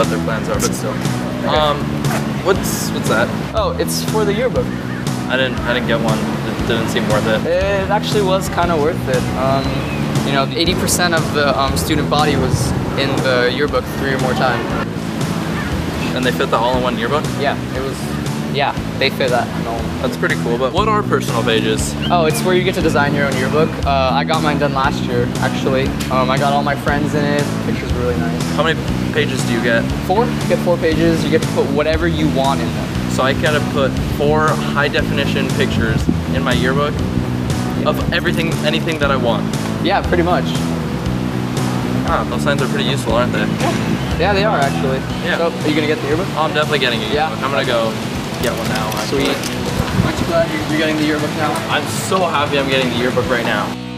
what their plans are, but still. Um, what's what's that? Oh, it's for the yearbook. I didn't I didn't get one. It didn't seem worth it. It actually was kind of worth it. Um, you know, 80% of the um, student body was in the yearbook three or more times. And they fit the all-in-one yearbook. Yeah, it was. Yeah, they fit that. No. That's pretty cool. But what are personal pages? Oh, it's where you get to design your own yearbook. Uh, I got mine done last year, actually. Um, I got all my friends in it. Pictures were really nice. How many pages do you get? Four. You get four pages. You get to put whatever you want in them. So I gotta put four high definition pictures in my yearbook of everything, anything that I want. Yeah, pretty much. Ah, those signs are pretty useful, aren't they? Yeah, they are actually. Yeah. So, are you gonna get the yearbook? Oh, I'm definitely getting it. Yeah. I'm gonna go get one now. Sweet. Aren't you glad you're getting the yearbook now? I'm so happy I'm getting the yearbook right now.